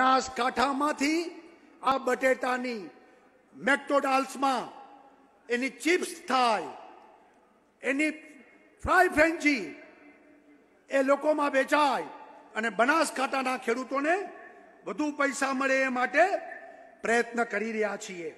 બનાસકાંઠામાંથી આ બટેટાની મેકડોનાલ્ડ્સમાં એની ચિપ્સ થાય, એની ફ્રાય ફ્રેન્ચી એ લોકોમાં વેચાય અને બનાસકાંઠાના ખેડૂતોને વધુ પૈસા મળે એ માટે પ્રયત્ન કરી રહ્યા છીએ.